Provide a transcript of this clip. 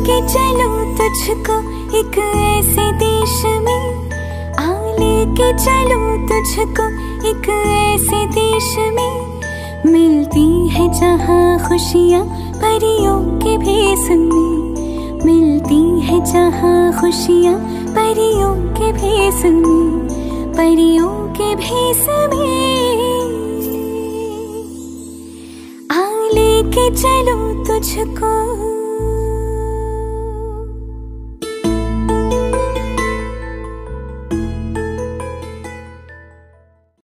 के चलो तुझको एक ऐसे देश में। आओ लेके चलो तुझको एक ऐसे देश में। मिलती है जहाँ खुशियाँ परियों के भेस में। मिलती है जहाँ खुशियाँ परियों के भेस में। परियों के भेस में। आओ लेके चलो तुझको